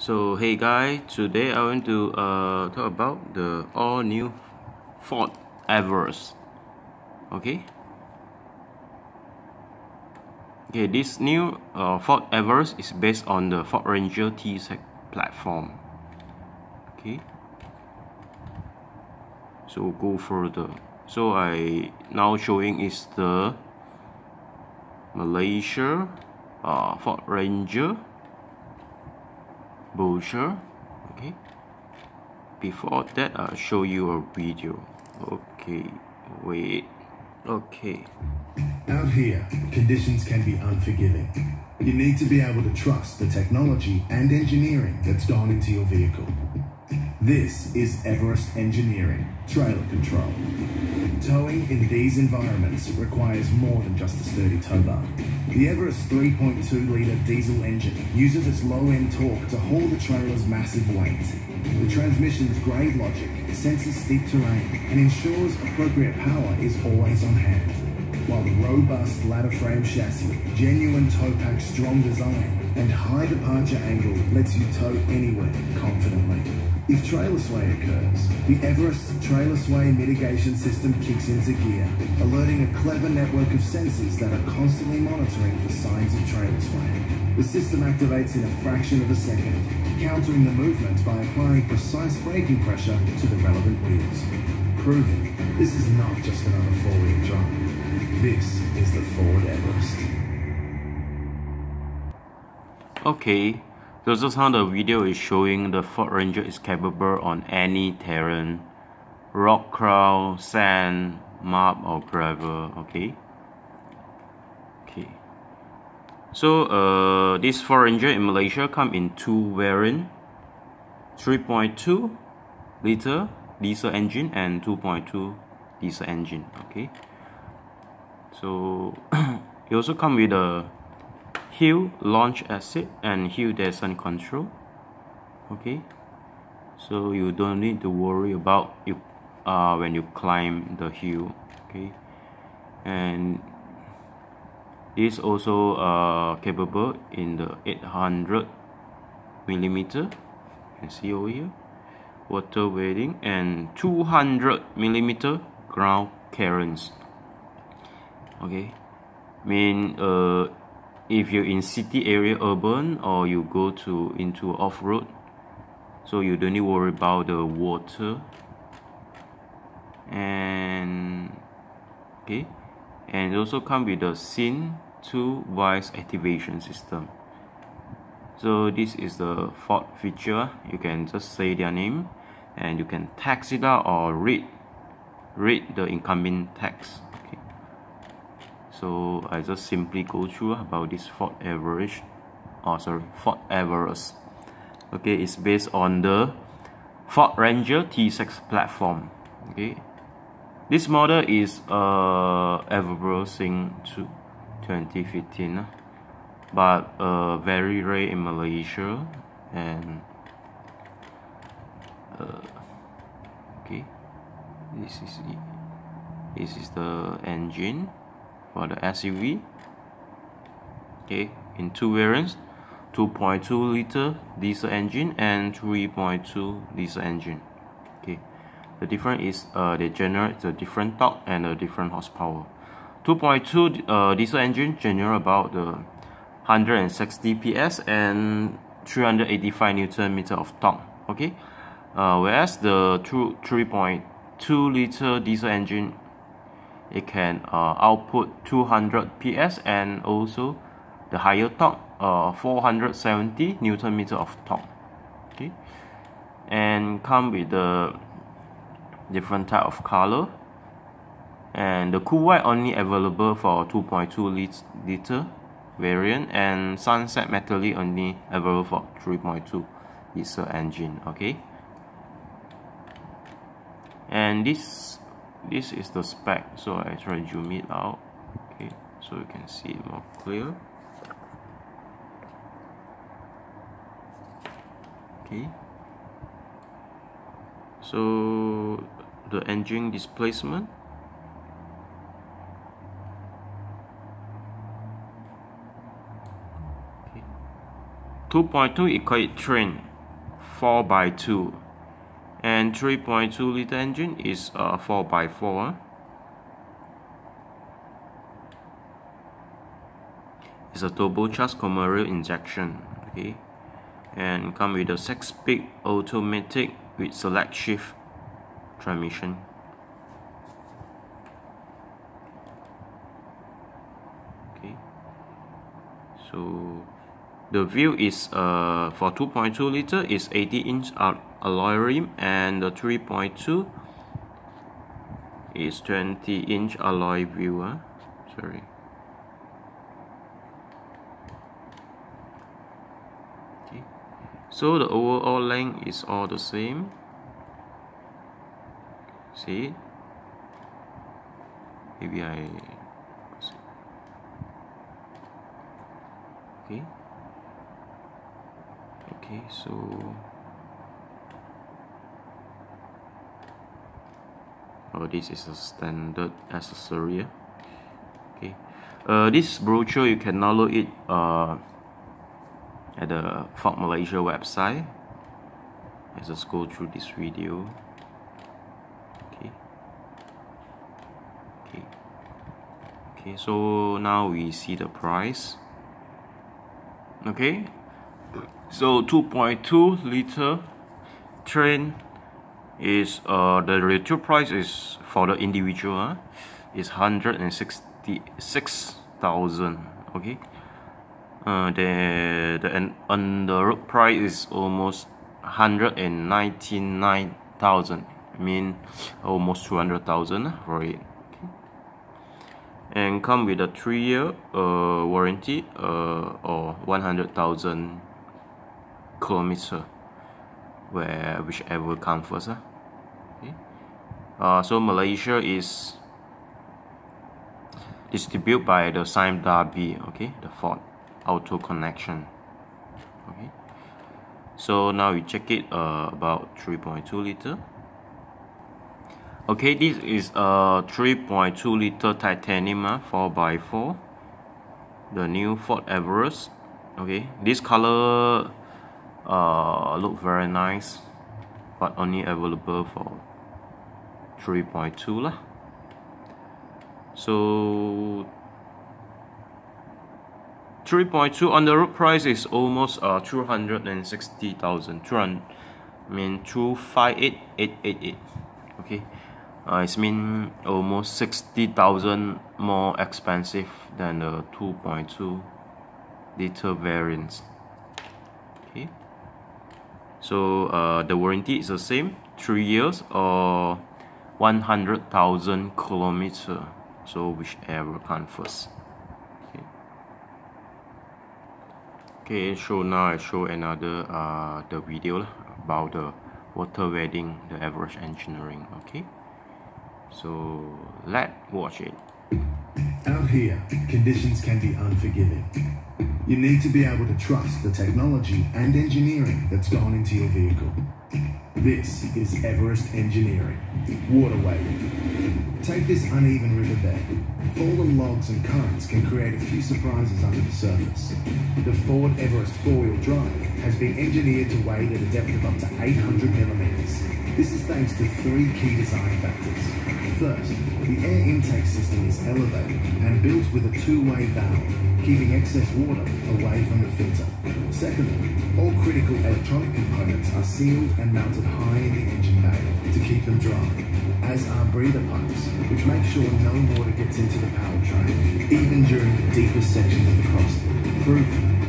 So hey guys, today I want to uh, talk about the all new Ford Everest. Okay. Okay, this new uh, Ford Everest is based on the Ford Ranger T6 platform. Okay. So go further. So I now showing is the Malaysia uh, Ford Ranger brochure. Okay. Before that I'll show you a video. Okay. Wait. Okay. Out here conditions can be unforgiving. You need to be able to trust the technology and engineering that's gone into your vehicle this is Everest Engineering Trailer Control. Towing in these environments requires more than just a sturdy tow bar. The Everest 3.2-litre diesel engine uses its low-end torque to haul the trailer's massive weight. The transmission's grade logic senses steep terrain and ensures appropriate power is always on hand. While the robust ladder frame chassis, genuine tow pack strong design, and high departure angle lets you tow anywhere confidently. If trailer sway occurs, the Everest trailer sway mitigation system kicks into gear, alerting a clever network of sensors that are constantly monitoring for signs of trailer sway. The system activates in a fraction of a second, countering the movement by applying precise braking pressure to the relevant wheels. Proving this is not just another four-wheel drive. This is the Ford Everest. Okay, so just now the video is showing the Ford Ranger is capable on any terrain, rock crawl, sand, mud or gravel, okay? Okay. So uh, this Ford Ranger in Malaysia come in two variant, 3.2 liter diesel engine and 2.2 diesel engine, okay? So it also come with a hill launch assist and hill descent control okay? So you don't need to worry about you uh, when you climb the hill okay? And this also uh, capable in the 800 millimeter. You can see over here. Water wading and 200 millimeter ground clearance okay. Mean uh, if you're in city area urban or you go to into off-road so you don't need to worry about the water. And okay. And it also come with the SYNC 2 voice activation system. So this is the fourth feature. You can just say their name and you can text it out or read read the incoming text so I just simply go through about this Ford Everest oh sorry Ford Everest okay it's based on the Ford Ranger T6 platform. Okay. This model is uh to 2015 but uh, very rare in Malaysia and uh, okay. This is this is the engine for the SUV okay in two variants 2.2 liter diesel engine and 3.2 diesel engine. Okay the difference is uh, they generate a different torque and a different horsepower. 2.2 uh, diesel engine generate about the 160 PS and 385 Newton meter of torque. Okay uh, whereas the 3.2 liter diesel engine it can uh, output 200 PS and also the higher torque uh, 470 Newton meter of torque. Okay. And come with the different type of color. And the cool white only available for 2.2 liter variant and sunset metallic only available for 3.2 diesel engine. Okay. And this this is the spec so I try to zoom it out. Okay so you can see it more clear. Okay. So the engine displacement. Okay. 2.2 equate train. 4 by 2 and 3.2 liter engine is a 4 by 4 it's a turbocharged common injection okay? And come with a 6 speed automatic with select shift transmission. Okay? So the view is uh, for 2.2 liter is 80 inch alloy rim and the 3.2 is 20 inch alloy uh, sorry. Okay. So the overall length is all the same. See? Maybe I okay. Okay so oh this is a standard accessory okay. Uh, this brochure you can download it uh, at the Ford Malaysia website. Let's just go through this video. Okay. Okay. Okay so now we see the price. Okay. So 2.2 liter Trend is uh the retail price is for the individual uh, is 166,000 okay uh, the the on the road price is almost 199,000 I mean almost 200,000 for it and come with a three year uh, warranty uh, or 100,000 kilometer where whichever comes first uh. Uh, so Malaysia is distributed by the Sime Darby okay? The Ford auto connection okay? So now we check it uh, about 3.2 liter. Okay this is a 3.2 liter titanium uh, 4x4 the new Ford Everest okay? This color uh, look very nice but only available for 3.2 lah. So 3.2 on the road price is almost uh 260,000 200 I mean 258888 okay? Uh, it's mean almost 60,000 more expensive than the 2.2 liter variants. Okay? So uh, the warranty is the same three years or 100,000 kilometer. So whichever comes first. Okay. Okay so now I show another uh, the video about the water wading the Everest engineering okay? So let's watch it. Out here conditions can be unforgiving. You need to be able to trust the technology and engineering that's gone into your vehicle. This is Everest Engineering, waterway. Take this uneven riverbed. Fallen logs and currents can create a few surprises under the surface. The Ford Everest four-wheel drive has been engineered to wade at a depth of up to 800 millimeters. This is thanks to three key design factors. First, the air intake system is elevated and built with a two-way valve keeping excess water away from the filter. Secondly, all critical electronic components are sealed and mounted high in the engine bay to keep them dry, as are breather pipes, which make sure no water gets into the powertrain, even during the deepest sections of the crossing. Proof,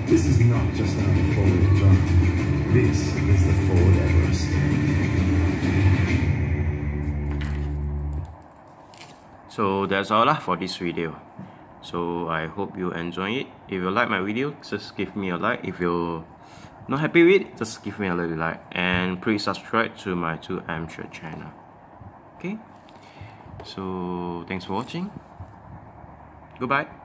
this is not just another four-wheel drive. This is the Ford Everest. So that's all for this video so I hope you enjoy it. If you like my video just give me a like. If you're not happy with it just give me a little like. And please subscribe to my 2msia channel. Okay? So thanks for watching. Goodbye